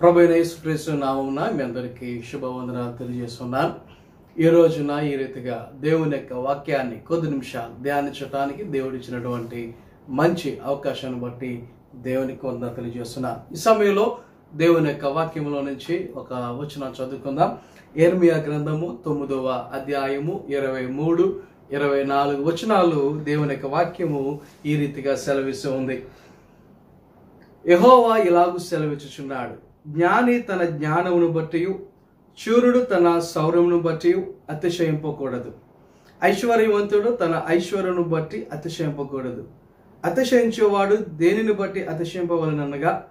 ప్రభు యేసుక్రీస్తు నామమున మీ అందరికీ శుభవందనాలు తెలియజేస్తున్నాను. ఈ రోజున ఈ రీతిగా దేవుని యొక్క వాక్యాన్ని కొద్ది నిమిషాలు ధ్యానించడానికి దేవుడు ఇచ్చినటువంటి మంచి అవకాశాన్ని బట్టి దేవునికి వంద తెలియజేస్తున్నాను. ఈ సమయంలో దేవుని యొక్క వాక్యంలో నుంచి ఒక వచనం చదువుకుందాం. ఎర్మియా గ్రంథము తొమ్మిదవ అధ్యాయము ఇరవై మూడు ఇరవై నాలుగు వచనాలు దేవుని యొక్క వాక్యము ఈ రీతిగా సెలవిస్తూ ఉంది. యహోవా ఇలాగూ సెలవిచ్చుచున్నాడు. జ్ఞాని తన జ్ఞానమును బట్టి చూరుడు తన సౌరమును బట్టి అతిశయింపకూడదు. ఐశ్వర్యవంతుడు తన ఐశ్వర్యను బట్టి అతిశయింపకూడదు. అతిశయించేవాడు దేనిని బట్టి అతిశయింపవలనగా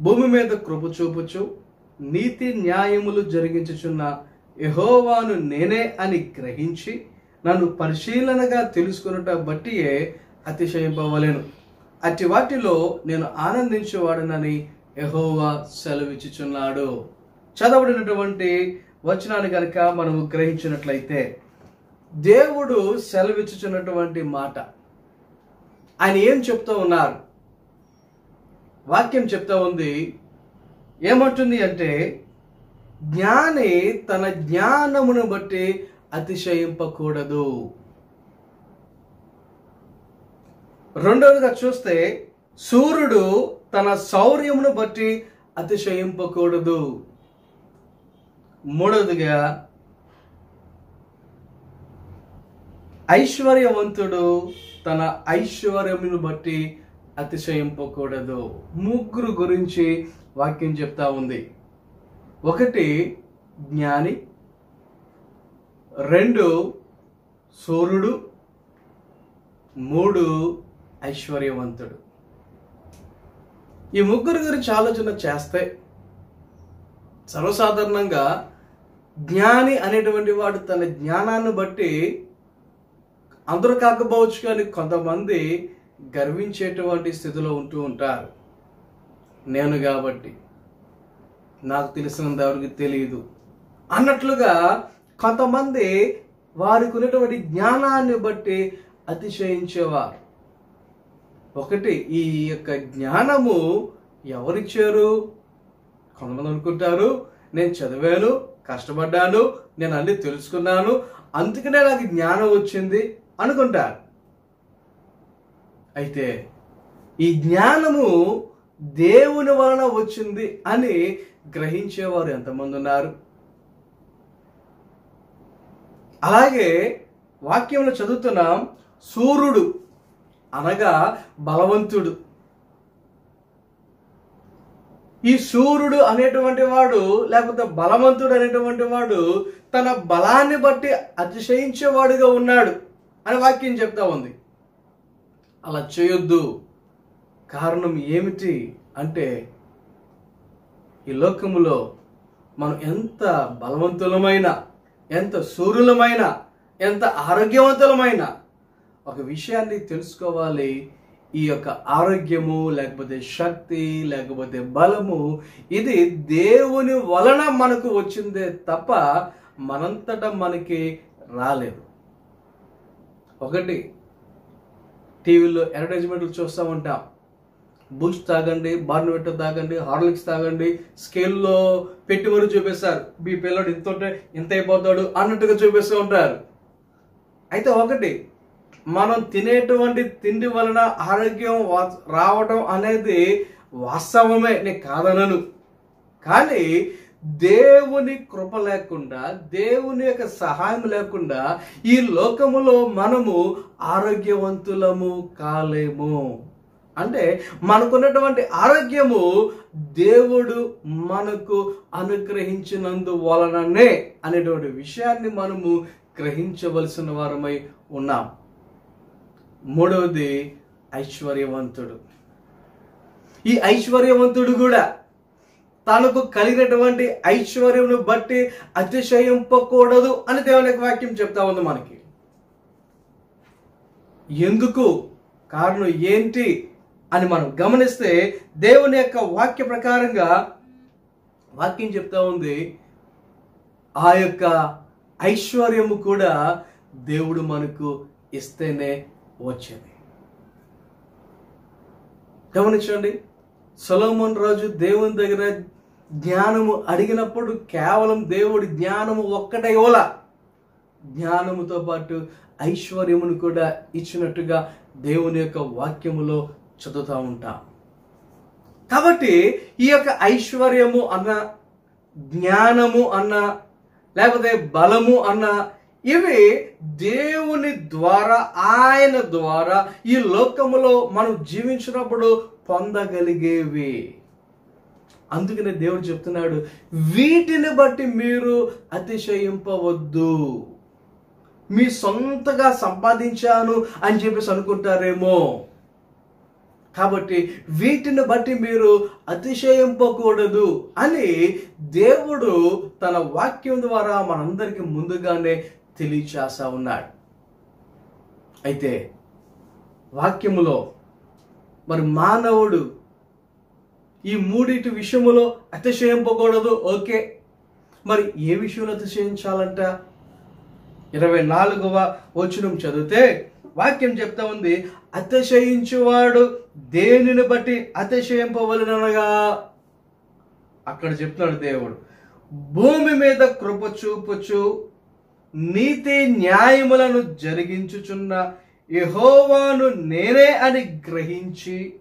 భూమి మీద కృప చూపుచు నీతి న్యాయములు జరిగించుచున్న యహోవాను నేనే అని గ్రహించి నన్ను పరిశీలనగా తెలుసుకున్నట బట్టియే అతిశయింపవలెను. అట్టి వాటిలో నేను ఆనందించేవాడనని యహోవా సెలవిచ్చుచున్నాడు. చదవడినటువంటి వచనాన్ని కనుక మనము గ్రహించినట్లయితే దేవుడు సెలవిచ్చుచున్నటువంటి మాట. ఆయన ఏం చెప్తూ ఉన్నారు? వాక్యం చెప్తా ఉంది. ఏమంటుంది అంటే జ్ఞాని తన జ్ఞానమును బట్టి అతిశయింపకూడదు. రెండవదిగా చూస్తే సూర్యుడు తన శౌర్యమును బట్టి అతిశయింపకూడదు. మూడవదిగా ఐశ్వర్యవంతుడు తన ఐశ్వర్యమును బట్టి అతిశయింపకూడదు. ముగ్గురు గురించి వాక్యం చెప్తా ఉంది. ఒకటి జ్ఞాని. రెండు సూర్యుడు. మూడు ఐశ్వర్యవంతుడు. ఈ ముగ్గురు గురించి ఆలోచన చేస్తే సర్వసాధారణంగా జ్ఞాని అనేటువంటి వాడు తన జ్ఞానాన్ని బట్టి అందరూ కాకపోవచ్చు కానీ కొంతమంది గర్వించేటువంటి స్థితిలో ఉంటూ ఉంటారు. నేను కాబట్టి నాకు తెలిసినంత ఎవరికి తెలియదు అన్నట్లుగా కొంతమంది వారికి ఉన్నటువంటి జ్ఞానాన్ని బట్టి అతిశయించేవారు. ఒకటి ఈ యొక్క జ్ఞానము ఎవరిచ్చారు? కొంతమంది అనుకుంటారు నేను చదివాను కష్టపడ్డాను నేను అన్ని తెలుసుకున్నాను అందుకనే నాకు జ్ఞానం వచ్చింది అనుకుంటారు. అయితే ఈ జ్ఞానము దేవుని వలన వచ్చింది అని గ్రహించేవారు ఎంతమంది ఉన్నారు? అలాగే వాక్యంలో చదువుతున్నాం సూర్యుడు అనగా బలవంతుడు. ఈ సూర్యుడు అనేటువంటి వాడు లేకపోతే బలవంతుడు అనేటువంటి వాడు తన బలాన్ని బట్టి అతిశయించేవాడుగా ఉన్నాడు అని వాక్యం చెప్తా ఉంది. అలా చేయొద్దు. కారణం ఏమిటి అంటే ఈ లోకములో మనం ఎంత బలవంతులమైన ఎంత సూర్యులమైన ఎంత ఆరోగ్యవంతులమైన ఒక విషయాన్ని తెలుసుకోవాలి. ఈ యొక్క ఆరోగ్యము లేకపోతే శక్తి లేకపోతే బలము ఇది దేవుని వలన మనకు వచ్చిందే తప్ప మనంతట మనకి రాలేదు. ఒకటి టీవీలో అడ్వర్టైజ్మెంట్లు చూస్తూ ఉంటాం. బూస్ట్ తాగండి బార్నవెట్ తాగండి హార్లిక్స్ తాగండి స్కేల్లో పెట్టి చూపిస్తారు. మీ పిల్లడు ఇంత ఉంటే ఇంత అయిపోతాడు అన్నట్టుగా చూపిస్తూ ఉంటారు. అయితే ఒకటి మనం తినేటువంటి తిండి వలన ఆరోగ్యం వా- రావడం అనేది వాస్తవమే నేను కాదనను. కానీ దేవుని కృప లేకుండా దేవుని యొక్క సహాయం లేకుండా ఈ లోకములో మనము ఆరోగ్యవంతులము కాలేము. అంటే మనకున్నటువంటి ఆరోగ్యము దేవుడు మనకు అనుగ్రహించినందు వలననే అనేటువంటి విషయాన్ని మనము గ్రహించవలసిన వారమై ఉన్నాం. మూడవది ఐశ్వర్యవంతుడు. ఈ ఐశ్వర్యవంతుడు కూడా తనకు కలిగినటువంటి ఐశ్వర్యమును బట్టి అతిశయింపకూడదు అని దేవుని యొక్క వాక్యం చెప్తా ఉంది మనకి. ఎందుకు? కారణం ఏంటి అని మనం గమనిస్తే దేవుని యొక్క వాక్య ప్రకారంగా వాక్యం చెప్తా ఉంది ఆ యొక్క ఐశ్వర్యము కూడా దేవుడు మనకు ఇస్తేనే వచ్చింది. గమనించండి సొలోమన్ రాజు దేవుని దగ్గర జ్ఞానము అడిగినప్పుడు కేవలం దేవుడి జ్ఞానము ఒక్కటే ఓల. జ్ఞానముతో పాటు ఐశ్వర్యమును కూడా ఇచ్చినట్టుగా దేవుని యొక్క వాక్యములో చదువుతూ ఉంటాం. కాబట్టి ఈ యొక్క ఐశ్వర్యము అన్న జ్ఞానము అన్న లేకపోతే బలము అన్న ఇవి దేవుని ద్వారా ఆయన ద్వారా ఈ లోకములో మనం జీవించినప్పుడు పొందగలిగేవి. అందుకనే దేవుడు చెప్తున్నాడు వీటిని బట్టి మీరు అతిశయింపవద్దు. మీ సొంతగా సంపాదించాను అని చెప్పేసి అనుకుంటారేమో. కాబట్టి వీటిని బట్టి మీరు అతిశయింపకూడదు అని దేవుడు తన వాక్యం ద్వారా మనందరికీ ముందుగానే తెలియచేస్తా ఉన్నాడు. అయితే వాక్యములో మరి మానవుడు ఈ మూడింటి విషయములో అతిశయింపకూడదు ఓకే? మరి ఏ విషయంలో అతిశయించాలంట? ఇరవై నాలుగవ వచనం చదివితే వాక్యం చెప్తా ఉంది అతిశయించువాడు దేనిని బట్టి అతిశయింపవలనగా? అక్కడ చెప్తున్నాడు దేవుడు భూమి మీద కృప చూపుచు నీతి న్యాయములను జరిగించుచున్న యహోవాను నేనే అని గ్రహించి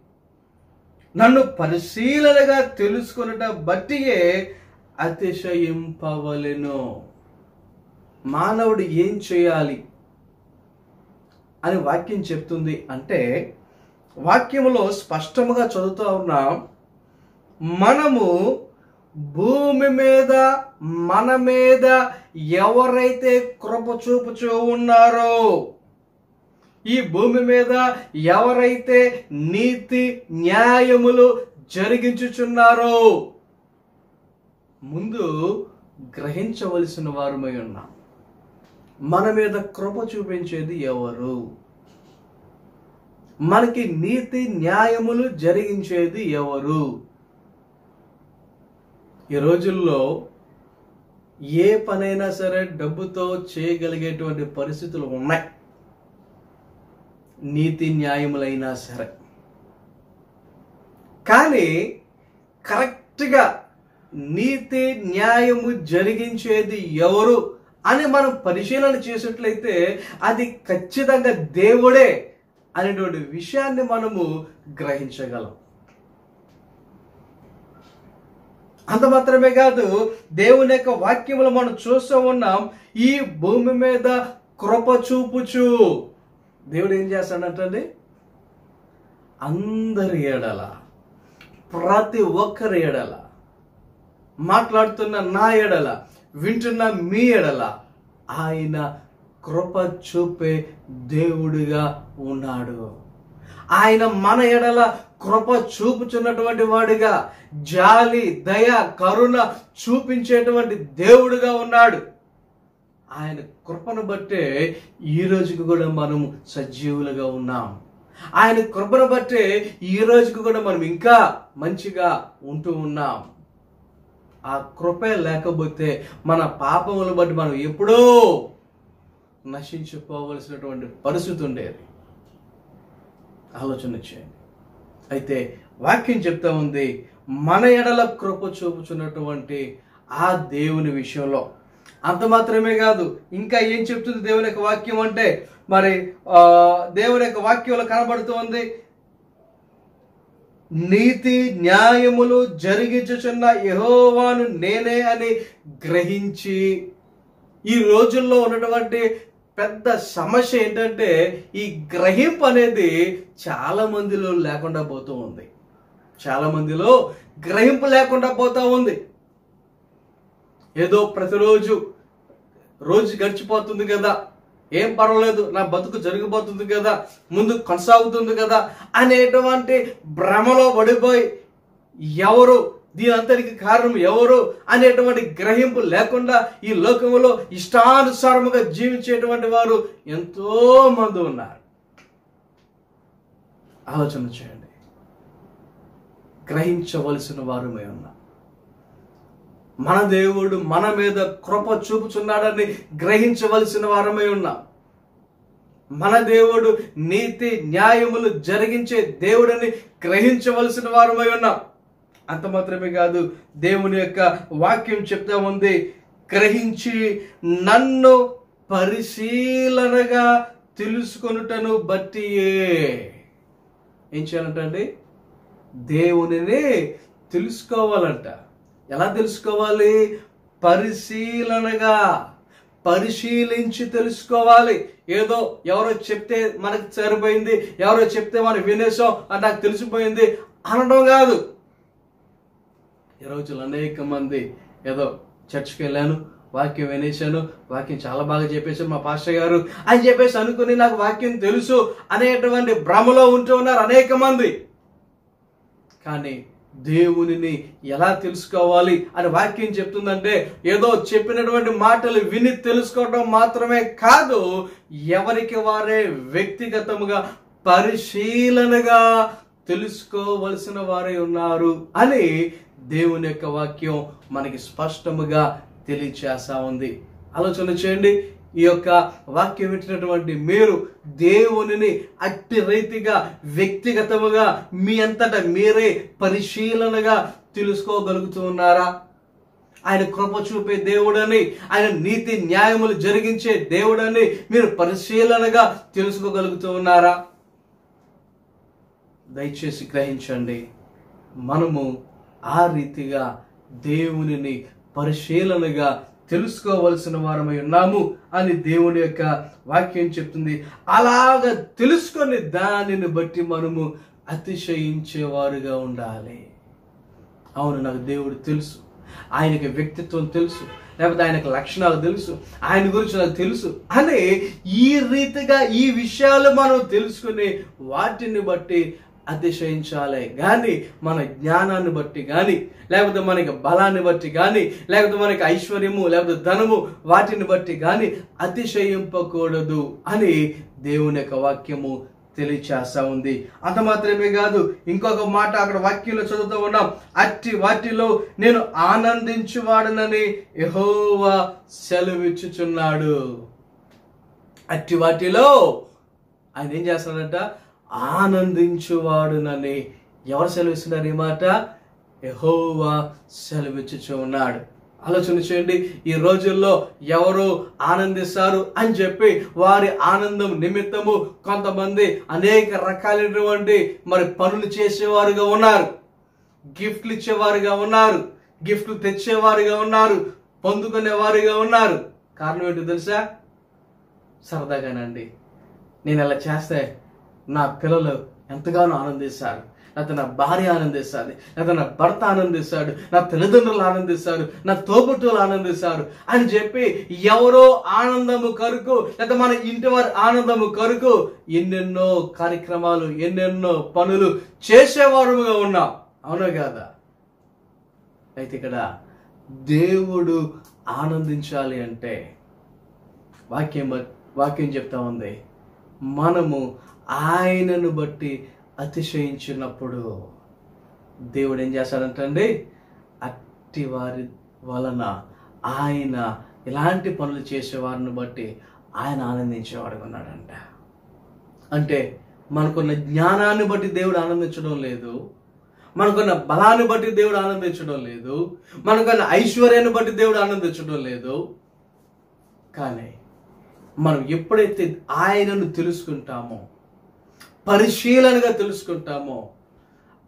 నన్ను పరిశీలనగా తెలుసుకున్నట బట్టియే అతిశయింపవలెను. మానవుడు ఏం చేయాలి అని వాక్యం చెప్తుంది అంటే వాక్యములో స్పష్టముగా చదువుతూ ఉన్నాం మనము భూమి మీద మన మీద ఎవరైతే కృప చూపుచూ ఉన్నారో ఈ భూమి మీద ఎవరైతే నీతి న్యాయములు జరిగించుచున్నారో ముందు గ్రహించవలసిన వారమై ఉన్నాం. మన మీద కృప చూపించేది ఎవరు? మనకి నీతి న్యాయములు జరిగించేది ఎవరు? ఈ రోజుల్లో ఏ పనైనా సరే డబ్బుతో చేయగలిగేటువంటి పరిస్థితులు ఉన్నాయి. నీతి న్యాయములైనా సరే. కానీ కరెక్ట్గా నీతి న్యాయము జరిగించేది ఎవరు అని మనం పరిశీలన చేసినట్లయితే అది ఖచ్చితంగా దేవుడే అనేటువంటి విషయాన్ని మనము గ్రహించగలం. అంత మాత్రమే కాదు దేవుని యొక్క వాక్యములు మనం చూస్తూ ఉన్నాం ఈ భూమి మీద కృప చూపుచు. దేవుడు ఏం చేస్తాడంటండి? అందరి ఎడల ప్రతి ఒక్కరి ఎడల మాట్లాడుతున్న నా ఎడల వింటున్న మీ ఎడల ఆయన కృప చూపే దేవుడిగా ఉన్నాడు. ఆయన మన ఎడల కృప చూపుచున్నటువంటి వాడిగా జాలి దయ కరుణ చూపించేటువంటి దేవుడుగా ఉన్నాడు. ఆయన కృపను బట్టే ఈ రోజుకి కూడా మనం సజీవులుగా ఉన్నాం. ఆయన కృపను బట్టే ఈ రోజుకి కూడా మనం ఇంకా మంచిగా ఉంటూ ఉన్నాం. ఆ కృపే లేకపోతే మన పాపములు బట్టి మనం ఎప్పుడో నశించిపోవలసినటువంటి పరిస్థితి ఉండేది. ఆలోచన చేయండి. అయితే వాక్యం చెప్తా ఉంది మన ఎడల కృప చూపుచున్నటువంటి ఆ దేవుని విషయంలో. అంత మాత్రమే కాదు ఇంకా ఏం చెప్తుంది దేవుని యొక్క వాక్యం అంటే మరి ఆ, దేవుని యొక్క వాక్యంలో కనబడుతుంది నీతి న్యాయములు జరిగించుచున్న యహోవాను నేనే అని గ్రహించి ఈ రోజుల్లో ఉన్నటువంటి పెద్ద సమస్య ఏంటంటే ఈ గ్రహింపు అనేది చాలా మందిలో లేకుండా పోతూ ఉంది. చాలా మందిలో గ్రహింపు లేకుండా పోతా ఉంది. ఏదో ప్రతిరోజు రోజు గడిచిపోతుంది కదా. ఏం పర్వాలేదు నా బతుకు జరిగిపోతుంది కదా. ముందు కొనసాగుతుంది కదా అనేటువంటి భ్రమలో పడిపోయి ఎవరు దీనంతటికి కారణం ఎవరు అనేటువంటి గ్రహింపు లేకుండా ఈ లోకములో ఇష్టానుసారముగా జీవించేటువంటి వారు ఎంతో మంది ఉన్నారు. ఆలోచన చేయండి. గ్రహించవలసిన వారమే ఉన్నారు మన దేవుడు మన మీద కృప చూపుచున్నాడని గ్రహించవలసిన వారమై ఉన్నాం. మన దేవుడు నీతి న్యాయములు జరిగించే దేవుడని గ్రహించవలసిన వారమై ఉన్నాం. అంత మాత్రమే కాదు దేవుని యొక్క వాక్యం చెప్తా ఉంది. గ్రహించి నన్ను పరిశీలనగా తెలుసుకొనుటను బట్టియే. ఏం చేయాలంటండి దేవునిని తెలుసుకోవాలంట. ఎలా తెలుసుకోవాలి? పరిశీలనగా. పరిశీలించి తెలుసుకోవాలి. ఏదో ఎవరో చెప్తే మనకు సరిపోయింది ఎవరో చెప్తే మనం వినేసాం అని నాకు తెలిసిపోయింది అనడం కాదు. ఈ రోజులు అనేక మంది ఏదో చర్చ్కి వెళ్ళాను వాక్యం వినేశాను వాక్యం చాలా బాగా చెప్పేశారు మా పాస్టర్ గారు. అని చెప్పేసి అనుకుని నాకు వాక్యం తెలుసు అనేటువంటి భ్రమలో ఉంటూ ఉన్నారు అనేక మంది. కానీ దేవునిని ఎలా తెలుసుకోవాలి అని వాక్యం చెప్తుందంటే ఏదో చెప్పినటువంటి మాటలు విని తెలుసుకోవడం మాత్రమే కాదు ఎవరికి వారే వ్యక్తిగతముగా పరిశీలనగా తెలుసుకోవలసిన వారే ఉన్నారు అని దేవుని యొక్క వాక్యం మనకి స్పష్టముగా తెలియచేస్తా ఉంది. ఆలోచన చేయండి. ఈ యొక్క వాక్యం ఇచ్చినటువంటి మీరు దేవునిని అట్టి రీతిగా వ్యక్తిగతముగా మీ అంతటా మీరే పరిశీలనగా తెలుసుకోగలుగుతూ ఉన్నారా? ఆయన కృప చూపే దేవుడని ఆయన నీతి న్యాయములు జరిగించే దేవుడని మీరు పరిశీలనగా తెలుసుకోగలుగుతూ ఉన్నారా? దయచేసి గ్రహించండి. మనము ఆ రీతిగా దేవునిని పరిశీలనగా తెలుసుకోవలసిన వారమై ఉన్నాము అని దేవుని యొక్క వాక్యం చెప్తుంది. అలాగ తెలుసుకొని దానిని బట్టి మనము అతిశయించేవారుగా ఉండాలి. అవును నాకు దేవుడు తెలుసు. ఆయనకి వ్యక్తిత్వం తెలుసు. లేకపోతే ఆయనకు లక్షణాలు తెలుసు. ఆయన గురించి నాకు తెలుసు. అని ఈ రీతిగా ఈ విషయాలు మనం తెలుసుకుని వాటిని బట్టి అతిశయించాలి. కానీ మన జ్ఞానాన్ని బట్టి కానీ లేకపోతే మనకి బలాన్ని బట్టి కానీ లేకపోతే మనకి ఐశ్వర్యము లేకపోతే ధనము వాటిని బట్టి కానీ అతిశయింపకూడదు అని దేవుని యొక్క వాక్యము తెలియచేస్తా ఉంది. అంత మాత్రమే కాదు ఇంకొక మాట అక్కడ వాక్యంలో చదువుతూ ఉన్నాం. అట్టి వాటిలో నేను ఆనందించువాడనని యహోవా సెలవిచ్చుచున్నాడు. అట్టి వాటిలో ఆయన ఏం చేస్తాడంట ఆనందించువాడునని ఎవరు సెలవిస్తున్నారు ఈ మాట? యెహోవా సెలవిచ్చుచు ఉన్నాడు ఆలోచన చేయండి ఈ రోజుల్లో ఎవరు ఆనందిస్తారు అని చెప్పి వారి ఆనందం నిమిత్తము కొంతమంది అనేక రకాలైనటువంటి మరి పనులు చేసేవారుగా ఉన్నారు. గిఫ్ట్లు ఇచ్చేవారుగా ఉన్నారు. గిఫ్ట్లు తెచ్చేవారుగా ఉన్నారు. పొందుకునేవారుగా ఉన్నారు. కారణం ఏంటో తెలుసా? సరదాగానండి. నేను అలా చేస్తే నా పిల్లలు ఎంతగానో ఆనందిస్తారు. లేకపోతే నా భార్య ఆనందిస్తుంది లేకపోతే నా భర్త ఆనందిస్తాడు. నా తల్లిదండ్రులు ఆనందిస్తారు. నా తోబుట్టులు ఆనందిస్తారు. అని చెప్పి ఎవరో ఆనందము కరుకు లేకపోతే మన ఇంటి వారి ఆనందము కరుకు ఎన్నెన్నో కార్యక్రమాలు ఎన్నెన్నో పనులు చేసేవారుగా ఉన్నాం. అవునా కాదా? అయితే ఇక్కడ దేవుడు ఆనందించాలి అంటే వాక్యం వాక్యం చెప్తా ఉంది. మనము ఆయనను బట్టి అతిశయించినప్పుడు దేవుడు ఏం చేశాడంటండి అట్టి వారి వలన ఆయన ఇలాంటి పనులు చేసేవారిని బట్టి ఆయన ఆనందించేవాడు ఉన్నాడంట. అంటే మనకున్న జ్ఞానాన్ని బట్టి దేవుడు ఆనందించడం లేదు. మనకున్న బలాన్ని బట్టి దేవుడు ఆనందించడం లేదు. మనకున్న ఐశ్వర్యాన్ని బట్టి దేవుడు ఆనందించడం లేదు. కానీ మనం ఎప్పుడైతే ఆయనను తెలుసుకుంటామో పరిశీలనగా తెలుసుకుంటామో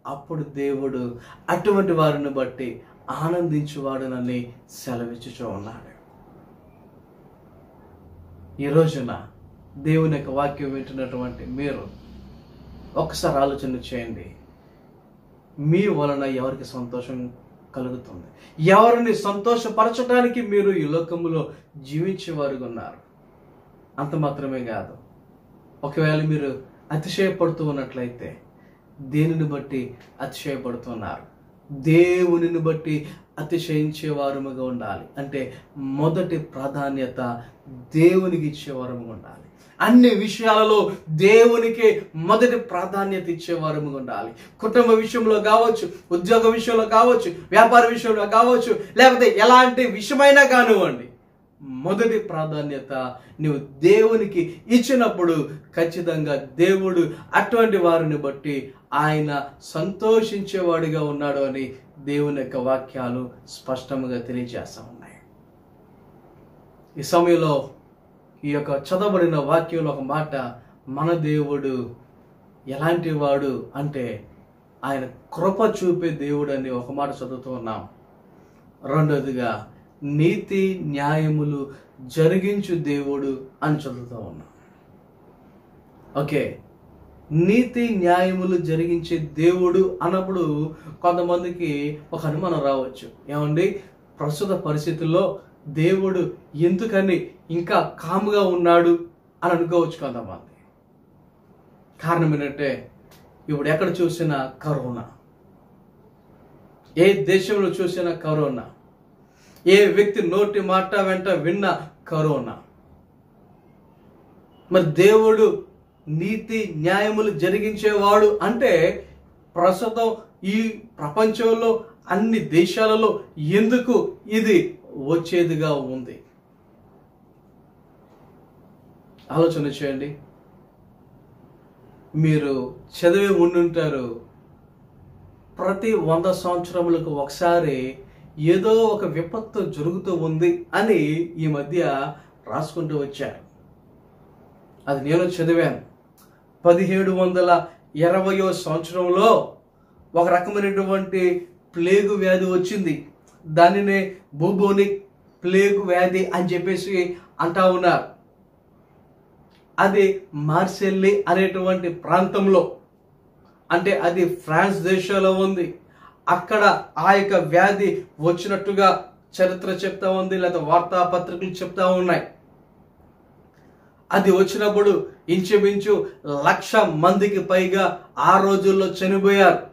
అప్పుడు దేవుడు అటువంటి వారిని బట్టి ఆనందించువాడునని సెలవిచ్చుచూ ఉన్నాడు. ఈ రోజున దేవుని యొక్క వాక్యం వింటున్నటువంటి మీరు ఒకసారి ఆలోచన చేయండి. మీ వలన ఎవరికి సంతోషం కలుగుతుంది? ఎవరిని సంతోషపరచడానికి మీరు ఈ లోకములో జీవించేవారు ఉన్నారు? అంత మాత్రమే కాదు. ఒకవేళ మీరు అతిశయపడుతూ ఉన్నట్లయితే దేనిని బట్టి అతిశయపడుతున్నారు? దేవునిని బట్టి అతిశయించేవారముగా ఉండాలి. అంటే మొదటి ప్రాధాన్యత దేవునికి ఇచ్చేవారముగా ఉండాలి. అన్ని విషయాలలో దేవునికి మొదటి ప్రాధాన్యత ఇచ్చేవారముగా ఉండాలి. కుటుంబ విషయంలో కావచ్చు ఉద్యోగ విషయంలో కావచ్చు వ్యాపార విషయంలో కావచ్చు లేకపోతే ఎలాంటి విషయమైనా కానివ్వండి. మొదటి ప్రాధాన్యత నువ్వు దేవునికి ఇచ్చినప్పుడు ఖచ్చితంగా దేవుడు అటువంటి వారిని బట్టి ఆయన సంతోషించేవాడిగా ఉన్నాడు అని దేవుని యొక్క వాక్యాలు స్పష్టంగా తెలియజేస్తా ఉన్నాయి. ఈ సమయంలో ఈ యొక్క చదవబడిన వాక్యంలో ఒక మాట మన దేవుడు ఎలాంటి వాడు అంటే ఆయన కృప చూపే దేవుడు అని ఒక మాట చదువుతూ ఉన్నాం. రెండోదిగా నీతి న్యాయములు జరిగించు దేవుడు అని చదువుతూ ఉన్నాం. ఓకే. నీతి న్యాయములు జరిగించే దేవుడు అన్నప్పుడు కొంతమందికి ఒక అనుమానం రావచ్చు. ఏమండి? ప్రస్తుత పరిస్థితుల్లో దేవుడు ఎందుకని ఇంకా కాముగా ఉన్నాడు అని అనుకోవచ్చు కొంతమంది. కారణం ఏంటంటే ఇప్పుడు ఎక్కడ చూసినా కరోనా. ఏ దేశంలో చూసినా కరోనా. ఏ వ్యక్తి నోటి మాట వెంట విన్న కరోనా? మరి దేవుడు నీతి న్యాయములు జరిగించేవాడు అంటే ప్రస్తుతం ఈ ప్రపంచంలో అన్ని దేశాలలో ఎందుకు ఇది వచ్చేదిగా ఉంది? ఆలోచన చేయండి. మీరు చదివి ఉండుంటారు. ప్రతి వంద సంవత్సరములకు ఒకసారి ఏదో ఒక విపత్తు జరుగుతూ ఉంది అని ఈ మధ్య రాసుకుంటూ వచ్చారు. అది నేను చదివాను. పదిహేడు వందల ఇరవయో సంవత్సరంలో ఒక రకమైనటువంటి ప్లేగు వ్యాధి వచ్చింది. దానినే బూబోనిక్ ప్లేగు వ్యాధి అని చెప్పేసి అంటా ఉన్నారు. అది మార్సెల్లి అనేటువంటి ప్రాంతంలో అంటే అది ఫ్రాన్స్ దేశంలో ఉంది. అక్కడ ఆ యొక్క వ్యాధి వచ్చినట్టుగా చరిత్ర చెప్తా ఉంది లేదా వార్తాపత్రికలు చెప్తా ఉన్నాయి. అది వచ్చినప్పుడు ఇంచుమించు లక్ష మందికి పైగా ఆ రోజుల్లో చనిపోయారు.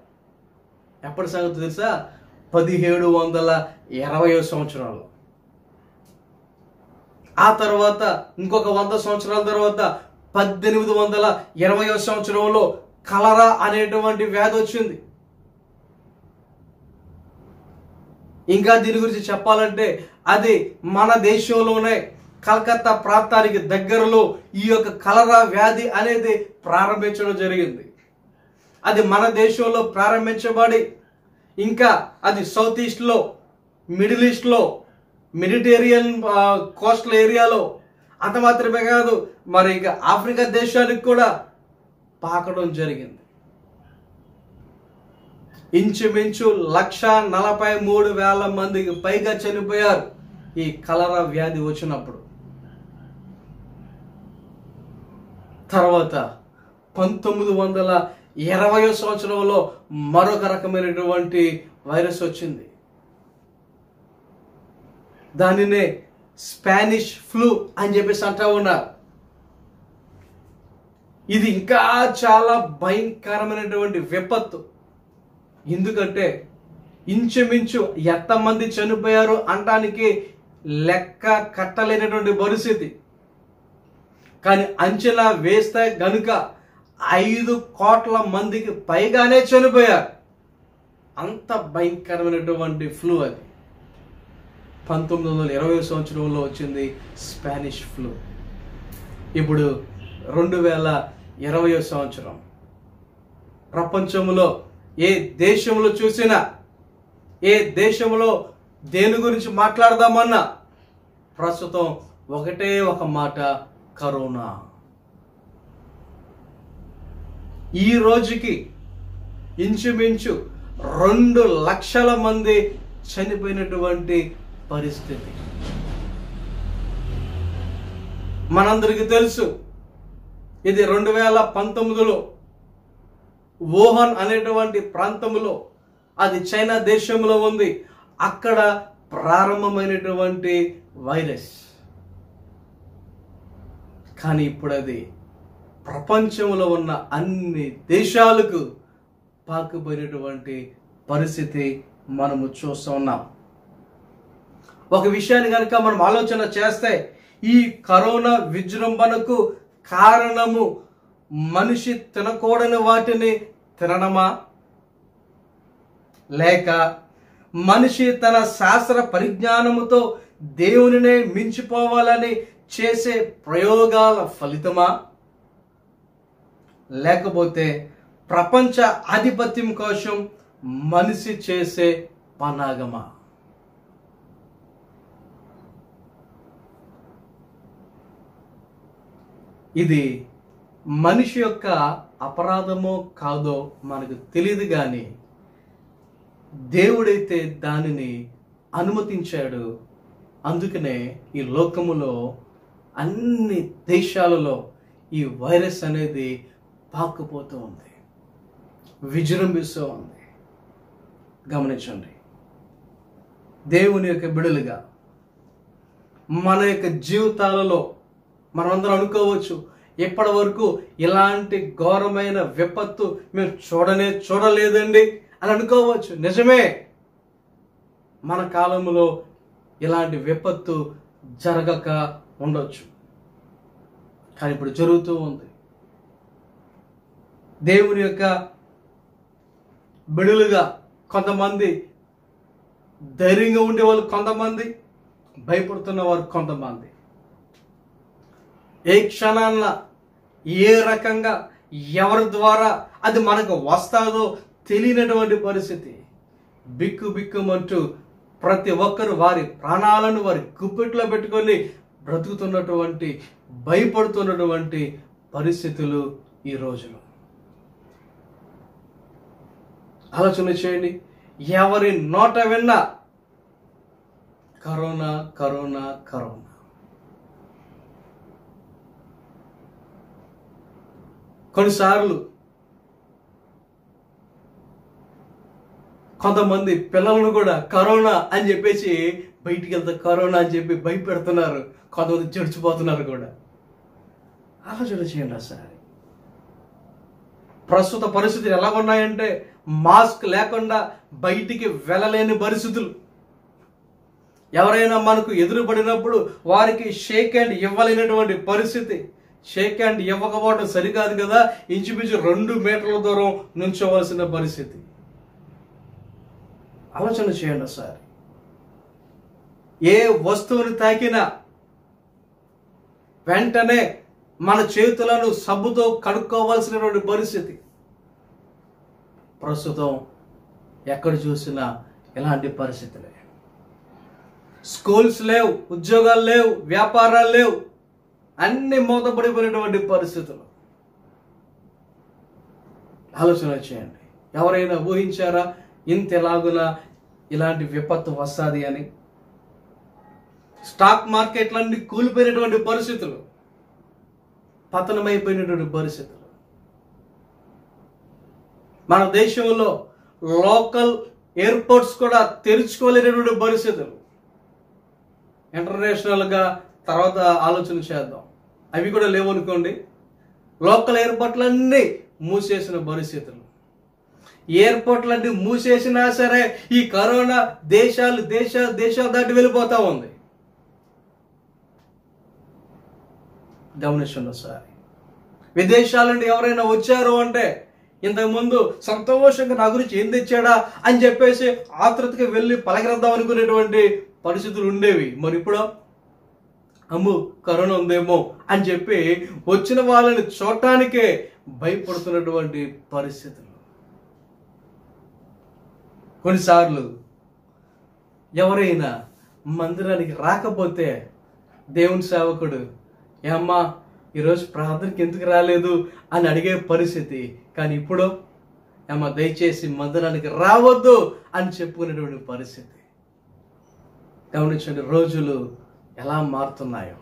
ఎప్పటి సంగతి తెలుసా? పదిహేడు వందల ఇరవై సంవత్సరాలు ఆ తర్వాత ఇంకొక వంద సంవత్సరాల తర్వాత పద్దెనిమిది వందల ఇరవయో సంవత్సరంలో కలరా అనేటువంటి వ్యాధి వచ్చింది. ఇంకా దీని గురించి చెప్పాలంటే అది మన దేశంలోనే కలకత్తా ప్రాంతానికి దగ్గరలో ఈ యొక్క కలరా వ్యాధి అనేది ప్రారంభించడం జరిగింది. అది మన దేశంలో ప్రారంభించబడి ఇంకా అది సౌత్ ఈస్ట్లో మిడిల్ ఈస్ట్లో మెడిటేరియన్ కోస్టల్ ఏరియాలో అంత మాత్రమే కాదు మరి ఇక ఆఫ్రికా దేశానికి కూడా పాకడం జరిగింది. ఇంచుమించు లక్ష నలభై మూడు వేల మందికి పైగా చనిపోయారు. ఈ కలరా వ్యాధి వచ్చినప్పుడు. తర్వాత పంతొమ్మిది వందల ఇరవై సంవత్సరంలో మరొక రకమైనటువంటి వైరస్ వచ్చింది. దానినే స్పానిష్ ఫ్లూ అని చెప్పేసి అంటా ఉన్నారు. ఇది ఇంకా చాలా భయంకరమైనటువంటి విపత్తు. ఎందుకంటే ఇంచుమించు ఎంతమంది చనిపోయారు అనడానికి లెక్క కట్టలేనటువంటి పరిస్థితి. కానీ అంచనా వేస్తే గనుక ఐదు కోట్ల మందికి పైగానే చనిపోయారు. అంత భయంకరమైనటువంటి ఫ్లూ అది. పంతొమ్మిది వందల ఇరవై సంవత్సరంలో వచ్చింది స్పానిష్ ఫ్లూ. ఇప్పుడు రెండు వేల ఇరవై సంవత్సరం. ప్రపంచంలో ఏ దేశంలో చూసినా ఏ దేశంలో దేని గురించి మాట్లాడదామన్నా ప్రస్తుతం ఒకటే ఒక మాట కరోనా. ఈ రోజుకి ఇంచుమించు రెండు లక్షల మంది చనిపోయినటువంటి పరిస్థితి. మనందరికీ తెలుసు ఇది రెండు వేల పంతొమ్మిదిలో ఓహన్ అనేటువంటి ప్రాంతంలో అది చైనా దేశంలో ఉంది. అక్కడ ప్రారంభమైనటువంటి వైరస్. కానీ ఇప్పుడు అది ప్రపంచంలో ఉన్న అన్ని దేశాలకు పాకుపోయినటువంటి పరిస్థితి మనము చూస్తూ ఉన్నాం. ఒక విషయాన్ని కనుక మనం ఆలోచన చేస్తే ఈ కరోనా విజృంభణకు కారణము మనిషి తినకూడని వాటిని తినడమా లేక మనిషి తన శాస్త్ర పరిజ్ఞానముతో దేవునినే మించిపోవాలని చేసే ప్రయోగాల ఫలితమా? లేకపోతే ప్రపంచ ఆధిపత్యం కోసం మనిషి చేసే పనాగమా? ఇది మనిషి యొక్క అపరాధమో కాదో మనకు తెలియదు కానీ దేవుడైతే దానిని అనుమతించాడు. అందుకనే ఈ లోకములో అన్ని దేశాలలో ఈ వైరస్ అనేది పాకుపోతూ ఉంది. విజృంభిస్తూ ఉంది. గమనించండి. దేవుని యొక్క బిడులుగా మన యొక్క జీవితాలలో మనమందరం అనుకోవచ్చు ఇప్పటి వరకు ఇలాంటి ఘోరమైన విపత్తు మేము చూడనే చూడలేదండి అని అనుకోవచ్చు. నిజమే. మన కాలంలో ఇలాంటి విపత్తు జరగక ఉండొచ్చు. కానీ ఇప్పుడు జరుగుతూ ఉంది. దేవుని యొక్క బిడులుగా కొంతమంది ధైర్యంగా ఉండే వాళ్ళు కొంతమంది భయపడుతున్న వారు కొంతమంది. ఏ క్షణాన్న ఏ రకంగా ఎవరి ద్వారా అది మనకు వస్తాదో తెలియనటువంటి పరిస్థితి. బిక్కు బిక్కుమంటూ ప్రతి ఒక్కరు వారి ప్రాణాలను వారి గుప్పెట్లో పెట్టుకొని బ్రతుకుతున్నటువంటి భయపడుతున్నటువంటి పరిస్థితులు ఈ రోజులు. ఆలోచన చేయండి. ఎవరి నోట విన్నా కరోనా కరోనా కరోనా. కొన్నిసార్లు కొంతమంది పిల్లలను కూడా కరోనా అని చెప్పేసి బయటికి వెళ్తే కరోనా అని చెప్పి భయపెడుతున్నారు. కొంతమంది జడిచిపోతున్నారు కూడా. ఆలోచన చేయండి సార్ ప్రస్తుత పరిస్థితులు ఎలా ఉన్నాయంటే మాస్క్ లేకుండా బయటికి వెళ్ళలేని పరిస్థితులు. ఎవరైనా మనకు ఎదురుపడినప్పుడు వారికి షేక్ హ్యాండ్ ఇవ్వలేనటువంటి పరిస్థితి. షేక్ హ్యాండ్ ఇవ్వకపోవడం సరికాదు కదా. ఇంచుమించు రెండు మీటర్ల దూరం నుంచోవలసిన పరిస్థితి. ఆలోచన చేయండి సార్. ఏ వస్తువుని తాకినా వెంటనే మన చేతులను సబ్బుతో కడుక్కోవాల్సినటువంటి పరిస్థితి. ప్రస్తుతం ఎక్కడ చూసినా ఇలాంటి పరిస్థితులే. స్కూల్స్ లేవు ఉద్యోగాలు లేవు వ్యాపారాలు లేవు. అన్ని మూతపడిపోయినటువంటి పరిస్థితులు. ఆలోచన చేయండి. ఎవరైనా ఊహించారా ఇంత ఎలాగునా ఇలాంటి విపత్తు వస్తుంది అని? స్టాక్ మార్కెట్లన్నీ కూలిపోయినటువంటి పరిస్థితులు. పతనమైపోయినటువంటి పరిస్థితులు. మన దేశంలో లోకల్ ఎయిర్పోర్ట్స్ కూడా తెరుచుకోలేనటువంటి పరిస్థితులు. ఇంటర్నేషనల్గా తర్వాత ఆలోచన చేద్దాం. అవి కూడా లేవనుకోండి లోకల్ ఎయిర్పోర్ట్లన్నీ మూసేసిన పరిస్థితులు. ఎయిర్పోర్ట్లన్నీ మూసేసినా సరే ఈ కరోనా దేశాలు దేశాలు దేశాలు దాటి వెళ్ళిపోతా ఉంది. గమనించండి సార్ విదేశాల నుండి ఎవరైనా వచ్చారు అంటే ఇంతకుముందు సంతోషంగా నా గురించి ఏం తెచ్చాడా అని చెప్పేసి ఆతృతగా వెళ్ళి పలకరిద్దాం అనుకునేటువంటి పరిస్థితులు ఉండేవి. మరి ఇప్పుడు అమ్ము కరోనా ఉందేమో అని చెప్పి వచ్చిన వాళ్ళని చూడటానికే భయపడుతున్నటువంటి పరిస్థితులు. కొన్నిసార్లు ఎవరైనా మందిరానికి రాకపోతే దేవుని సేవకుడు ఏమ్మా ఈరోజు ప్రార్థనకి ఎందుకు రాలేదు? అని అడిగే పరిస్థితి. కానీ ఇప్పుడు ఏమ్మా దయచేసి మందిరానికి రావద్దు అని చెప్పుకునేటువంటి పరిస్థితి. గమనించండి రోజులు ఎలా మారుతున్నాయో?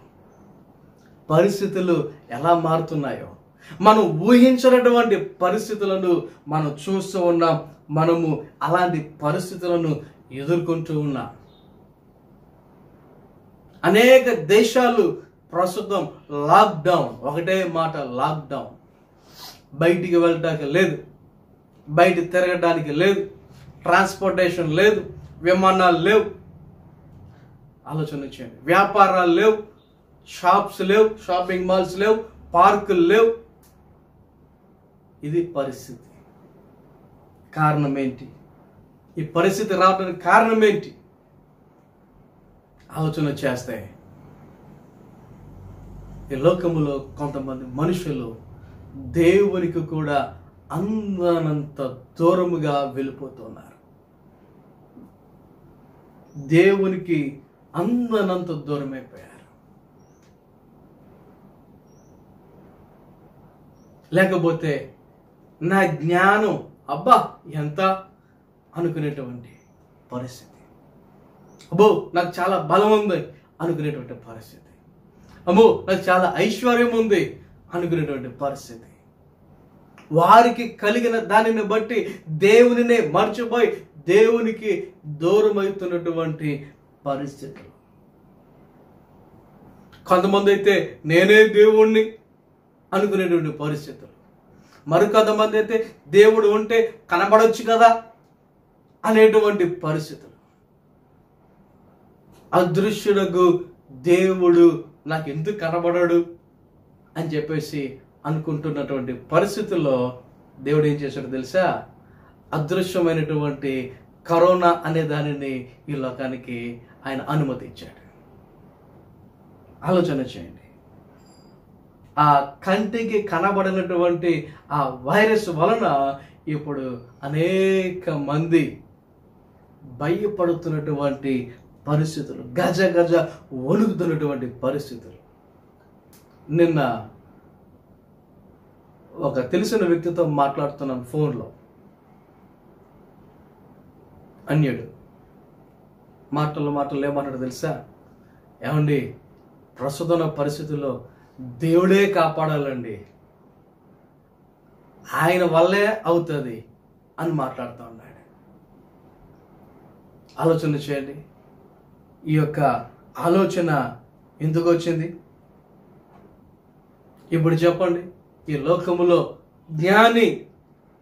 పరిస్థితులు ఎలా మారుతున్నాయో? మనం ఊహించినటువంటి పరిస్థితులను మనం చూస్తూ ఉన్నాం. మనము అలాంటి పరిస్థితులను ఎదుర్కొంటూ ఉన్నాం. అనేక దేశాలు ప్రస్తుతం లాక్డౌన్ ఒకటే మాట లాక్డౌన్. బయటికి వెళ్ళడానికి లేదు. బయట తిరగడానికి లేదు. ట్రాన్స్పోర్టేషన్ లేదు. విమానాలు లేవు. ఆలోచన చేయండి. వ్యాపారాలు లేవు షాప్స్ లేవు షాపింగ్ మాల్స్ లేవు పార్కులు లేవు. ఇది పరిస్థితి. కారణం ఏంటి? ఈ పరిస్థితి రావడానికి కారణం ఏంటి? ఆలోచన చేస్తే ఈ లోకములో కొంతమంది మనుషులు దేవునికి కూడా అందనంత దూరముగా వెళ్ళిపోతున్నారు. దేవునికి అందనంత దూరమైపోయారు. లేకపోతే నా జ్ఞానం అబ్బా ఎంత అనుకునేటువంటి పరిస్థితి. అబ్బో నాకు చాలా బలం ఉంది అనుకునేటువంటి పరిస్థితి. అమ్మో నాకు చాలా ఐశ్వర్యం ఉంది అనుకునేటువంటి పరిస్థితి. వారికి కలిగిన దానిని బట్టి దేవునినే మర్చిపోయి దేవునికి దూరమవుతున్నటువంటి పరిస్థితులు. కొంతమంది అయితే నేనే దేవుణ్ణి అనుకునేటువంటి పరిస్థితులు. మరికొంతమంది అయితే దేవుడు ఉంటే కనబడొచ్చు కదా అనేటువంటి పరిస్థితులు. అదృశ్యుడకు దేవుడు నాకు ఎందుకు కనబడడు అని చెప్పేసి అనుకుంటున్నటువంటి పరిస్థితుల్లో దేవుడు ఏం చేశాడు తెలుసా? అదృశ్యమైనటువంటి కరోనా అనే దానిని ఈ లోకానికి ఆయన అనుమతి ఇచ్చాడు. ఆలోచన చేయండి. ఆ కంటికి కనబడినటువంటి ఆ వైరస్ వలన ఇప్పుడు అనేక మంది భయపడుతున్నటువంటి పరిస్థితులు గజ గజ వణుకుతున్నటువంటి పరిస్థితులు. నిన్న ఒక తెలిసిన వ్యక్తితో మాట్లాడుతున్నాను ఫోన్లో. అన్యుడు. మాటలు మాటలు ఏమన్నాడు తెలుసా? ఏమండి ప్రస్తుతం పరిస్థితుల్లో దేవుడే కాపాడాలండి. ఆయన వల్లే అవుతుంది అని మాట్లాడుతూ ఉన్నాడు. ఆలోచన చేయండి. ఈ యొక్క ఆలోచన ఎందుకు వచ్చింది? ఇప్పుడు చెప్పండి. ఈ లోకములో జ్ఞాని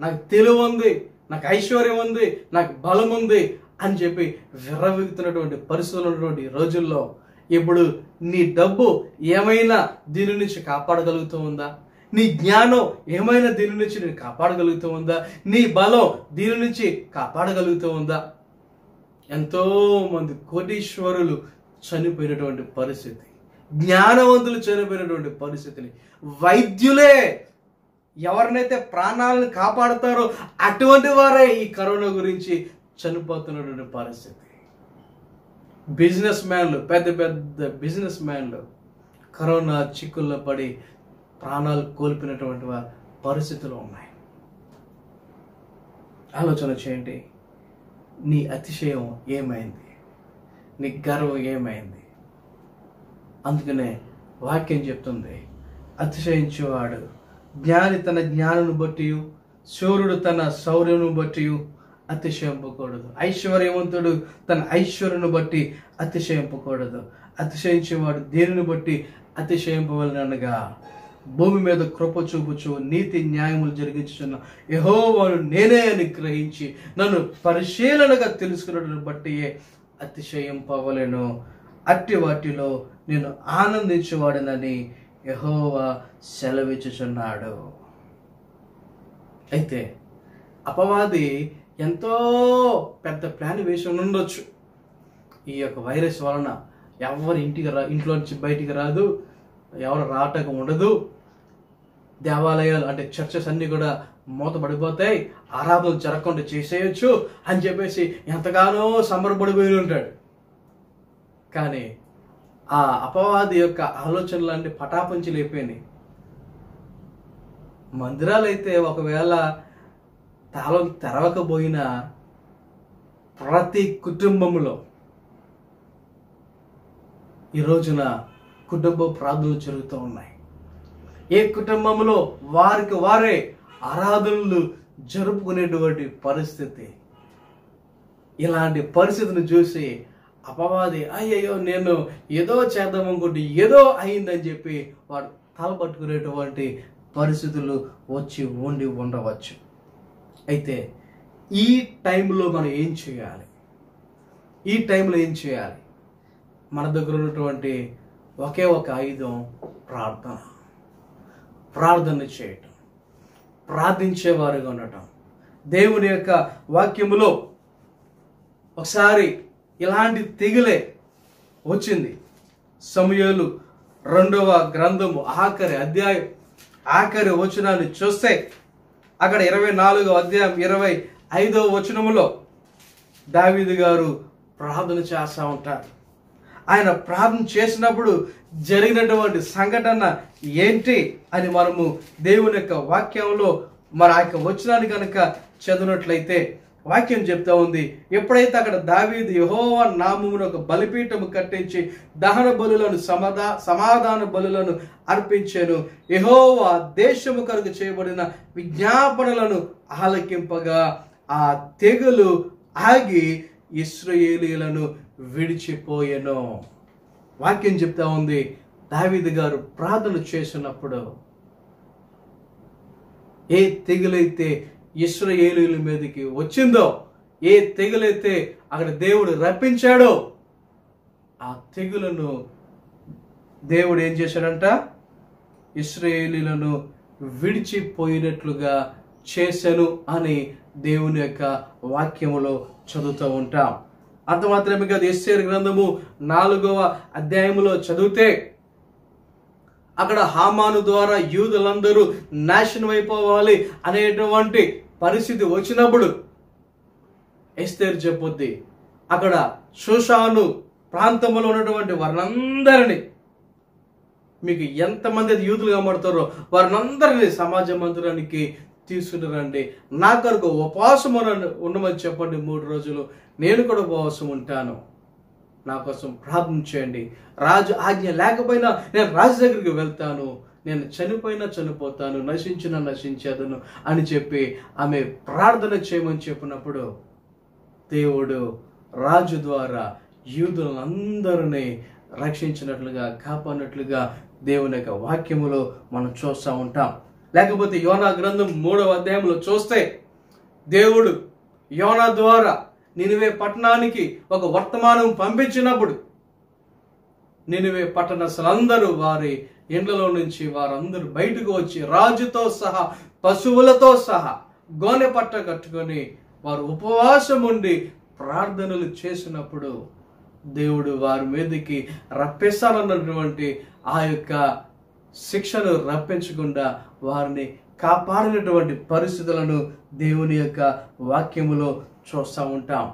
నాకు తెలివి ఉంది నాకు ఐశ్వర్యం ఉంది నాకు బలం ఉంది అని చెప్పి విర్రవిగుతున్నటువంటి పరిస్థితులు ఉన్నటువంటి రోజుల్లో ఇప్పుడు నీ డబ్బు ఏమైనా దీని నుంచి కాపాడగలుగుతూ ఉందా? నీ జ్ఞానం ఏమైనా దీని నుంచి నేను కాపాడగలుగుతూ ఉందా? నీ బలం దీని నుంచి కాపాడగలుగుతూ ఉందా? ఎంతో మంది కోటీశ్వరులు చనిపోయినటువంటి పరిస్థితి జ్ఞానవంతులు చనిపోయినటువంటి పరిస్థితిని వైద్యులే ఎవరినైతే ప్రాణాలను కాపాడుతారో అటువంటి వారే ఈ కరోనా గురించి చనిపోతున్నటువంటి పరిస్థితి. బిజినెస్ మ్యాన్లు పెద్ద పెద్ద బిజినెస్ మ్యాన్లు కరోనా చిక్కుల్లో పడి ప్రాణాలు కోల్పోయినటువంటి పరిస్థితులు ఉన్నాయి. ఆలోచన చేయండి. నీ అతిశయం ఏమైంది? నీ గర్వం ఏమైంది? అందుకనే వాక్యం చెప్తుంది. అతిశయించేవాడు జ్ఞాని తన జ్ఞానను బట్టి శూరుడు తన శౌర్యను బట్టి అతిశయింపకూడదు. ఐశ్వర్యవంతుడు తన ఐశ్వర్యను బట్టి అతిశయింపకూడదు. అతిశయించేవాడు దేనిని బట్టి? అతిశయింపవలనగా భూమి మీద కృప చూపుచు నీతి న్యాయములు జరిగించుచున్న యహోవాను నేనే అని గ్రహించి నన్ను పరిశీలనగా తెలుసుకున్నట్టు బట్టి అతిశయింపవలను. అట్టి వాటిలో నేను ఆనందించేవాడినని యహోవా సెలవిచ్చుచున్నాడు. అయితే అపవాది ఎంతో పెద్ద ప్లాన్ వేసి ఉండొచ్చు. ఈ యొక్క వైరస్ వలన ఎవరు ఇంటికి రా ఇంట్లో నుంచి బయటికి రాదు ఎవరు రాటకం ఉండదు. దేవాలయాలు అంటే చర్చెస్ అన్ని కూడా మూతపడిపోతాయి. ఆరాధనలు జరగకుండా చేసేయచ్చు అని చెప్పేసి ఎంతగానో సంబరపడిపోయి ఉంటాడు. కానీ ఆ అపవాది యొక్క ఆలోచనలన్నీ పటాపంచి లేపోయినాయి అయితే ఒకవేళ తాళం తెరవకపోయినా ప్రతి కుటుంబంలో ఈ రోజున కుటుంబ ప్రార్థనలు జరుగుతూ ఉన్నాయి. ఏ కుటుంబంలో వారికి వారే ఆరాధనలు జరుపుకునేటువంటి పరిస్థితి? ఇలాంటి పరిస్థితిని చూసి అపవాది అయ్యయ్యో నేను ఏదో చేద్దాం అనుకుంటే ఏదో అయిందని చెప్పి వాడు తల పట్టుకునేటువంటి పరిస్థితులు వచ్చి ఉండి ఉండవచ్చు. అయితే ఈ టైంలో మనం ఏం చేయాలి? ఈ టైంలో ఏం చేయాలి? మన దగ్గర ఉన్నటువంటి ఒకే ఒక ఆయుధం ప్రార్థన. ప్రార్థన చేయటం. ప్రార్థించేవారుగా ఉండటం. దేవుని యొక్క వాక్యములో ఒకసారి ఇలాంటి తెగులే వచ్చింది. సమయాలు రెండవ గ్రంథము ఆఖరి అధ్యాయం ఆఖరి వచనాన్ని చూస్తే అక్కడ ఇరవై నాలుగో అధ్యాయం ఇరవై ఐదవ వచనములో దావీదు గారు ప్రార్థన చేస్తూ ఉంటారు. ఆయన ప్రార్థన చేసినప్పుడు జరిగినటువంటి సంఘటన ఏంటి అని మనము దేవుని యొక్క వాక్యంలో మన ఆ యొక్క వచనాన్ని కనుక చదివినట్లయితే వాక్యం చెప్తా ఉంది. ఎప్పుడైతే అక్కడ దావీది యహోవ నామమును ఒక బలిపీఠము కట్టించి దహన బలులను సమాధా సమాధాన బలులను అర్పించాను యహోవ దేశము కొరకు చేయబడిన విజ్ఞాపనలను ఆలకింపగా ఆ తెగులు ఆగి ఇస్రయేలీలను విడిచిపోయెను. వాక్యం చెప్తా ఉంది. దావీదు గారు ప్రార్థన చేసినప్పుడు ఏ తెగులైతే ఇస్రయేలుల మీదకి వచ్చిందో ఏ తెగులైతే అక్కడ దేవుడు రప్పించాడో ఆ తెగులను దేవుడు ఏం చేశాడంట? ఇస్రాయేలీలను విడిచిపోయినట్లుగా చేశాను అని దేవుని యొక్క వాక్యములో చదువుతూ ఉంటాం. అంత మాత్రమే కాదు ఎస్ఏర్ గ్రంథము నాలుగవ అధ్యాయములో చదివితే అక్కడ హామాను ద్వారా యూదులందరూ నాశనం అయిపోవాలి అనేటువంటి పరిస్థితి వచ్చినప్పుడు ఎస్తేర్ చెప్పొద్ది. అక్కడ షోషాను ప్రాంతంలో ఉన్నటువంటి వారినందరినీ మీకు ఎంతమంది అయితే యూదులు కనబడతారో వారినందరినీ సమాజ మందిరానికి తీసుకుని రండి నా కొరకు ఉపవాసం ఉండమని చెప్పండి మూడు రోజులు. నేను కూడా ఉపవాసం ఉంటాను. నా కోసం ప్రార్థన చేయండి. రాజు ఆజ్ఞ లేకపోయినా నేను రాజు దగ్గరికి వెళ్తాను. నేను చనిపోయినా చనిపోతాను. నశించిన నశించేదను అని చెప్పి ఆమె ప్రార్థన చేయమని చెప్పినప్పుడు దేవుడు రాజు ద్వారా యూదులందరినీ రక్షించినట్లుగా కాపాడినట్లుగా దేవుని యొక్క వాక్యములో మనం చూస్తూ ఉంటాం. లేకపోతే యోనా గ్రంథం మూడవ అధ్యాయంలో చూస్తే దేవుడు యోనా ద్వారా నినివే పట్టణానికి ఒక వర్తమానం పంపించినప్పుడు నినివే పట్టణస్తులందరూ వారి ఇండ్లలో నుంచి వారందరూ బయటకు వచ్చి రాజుతో సహా పశువులతో సహా గోనె పట్ట కట్టుకొని వారు ఉపవాసం ఉండి ప్రార్థనలు చేసినప్పుడు దేవుడు వారి మీదకి రప్పిస్తానన్నటువంటి ఆ యొక్క శిక్షను రప్పించకుండా వారిని కాపాడినటువంటి పరిస్థితులను దేవుని యొక్క వాక్యములో చూస్తూ ఉంటాం.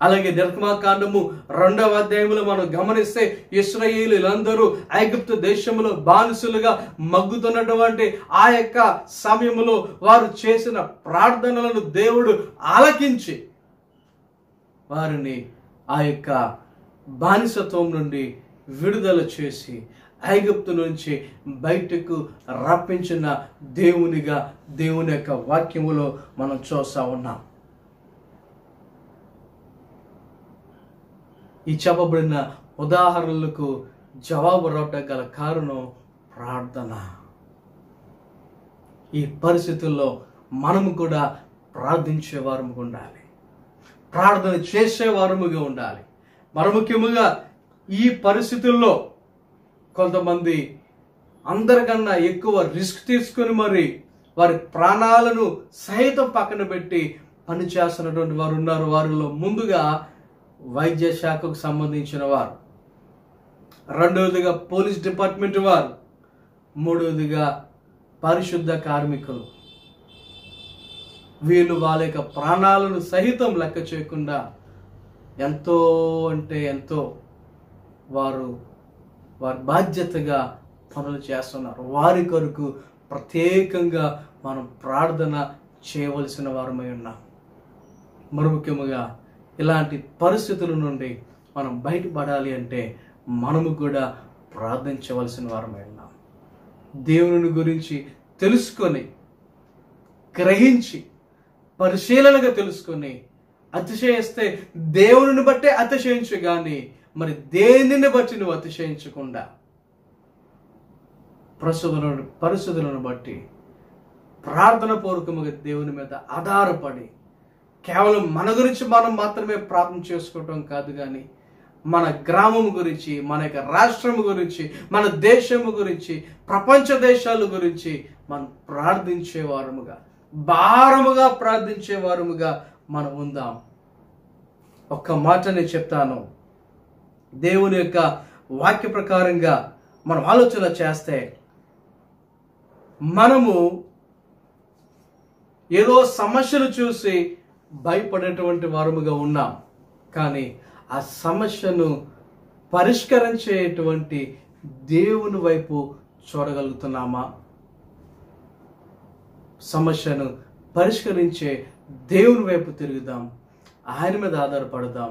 అలాగే నిర్గమాకాండము రెండవ అధ్యాయంలో మనం గమనిస్తే ఇస్రాయేలీలందరూ ఐగుప్తు దేశంలో బానిసులుగా మగ్గుతున్నటువంటి ఆ యొక్క సమయంలో వారు చేసిన ప్రార్థనలను దేవుడు ఆలకించి వారిని ఆ యొక్క బానిసత్వం నుండి విడుదల చేసి ఐగుప్తు నుంచి బయటకు రప్పించిన దేవునిగా దేవుని యొక్క వాక్యములో మనం చూస్తూ ఉన్నాం. ఈ చెప్పబడిన ఉదాహరణలకు జవాబు రావటం గల కారణం ప్రార్థన. ఈ పరిస్థితుల్లో మనము కూడా ప్రార్థించే వారముగా ఉండాలి. ప్రార్థన చేసే వారముగా ఉండాలి. మరి ముఖ్యముగా ఈ పరిస్థితుల్లో కొంతమంది అందరికన్నా ఎక్కువ రిస్క్ తీసుకుని మరి వారి ప్రాణాలను సహితం పక్కన పెట్టి పనిచేస్తున్నటువంటి వారు ఉన్నారు. వారిలో ముందుగా వైద్య శాఖకు సంబంధించిన వారు. రెండవదిగా పోలీస్ డిపార్ట్మెంట్ వారు. మూడవదిగా పరిశుద్ధ కార్మికులు. వీళ్ళు వాళ్ళ యొక్క ప్రాణాలను సహితం లెక్క చేయకుండా ఎంతో అంటే ఎంతో వారు వారి బాధ్యతగా పనులు చేస్తున్నారు. వారి కొరకు ప్రత్యేకంగా మనం ప్రార్థన చేయవలసిన వారమై ఉన్నాం. మరి ముఖ్యముగా ఇలాంటి పరిస్థితుల నుండి మనం బయటపడాలి అంటే మనము కూడా ప్రార్థించవలసిన వారమై ఉన్నాం. దేవుని గురించి తెలుసుకొని గ్రహించి పరిశీలనగా తెలుసుకొని అతిశయిస్తే దేవుని బట్టే అతిశయించు కానీ మరి దేనిని బట్టి నువ్వు అతిశయించకుండా? ప్రస్తుతులను పరిస్థితులను బట్టి ప్రార్థన పూర్వకముగా దేవుని మీద ఆధారపడి కేవలం మన గురించి మనం మాత్రమే ప్రార్థన చేసుకోవటం కాదు కానీ మన గ్రామం గురించి మన యొక్క రాష్ట్రం గురించి మన దేశము గురించి ప్రపంచ దేశాల గురించి మనం ప్రార్థించే వారముగా భారముగా ప్రార్థించే వారముగా మనం ఉందాం. ఒక్క మాట నేను చెప్తాను. దేవుని యొక్క వాక్య ప్రకారంగా మనం ఆలోచన చేస్తే మనము ఏదో సమస్యలు చూసి భయపడేటువంటి వారముగా ఉన్నాం. కానీ ఆ సమస్యను పరిష్కరించేటువంటి దేవుని వైపు చూడగలుగుతున్నామా? సమస్యను పరిష్కరించే దేవుని వైపు తిరుగుదాం. ఆయన మీద ఆధారపడదాం.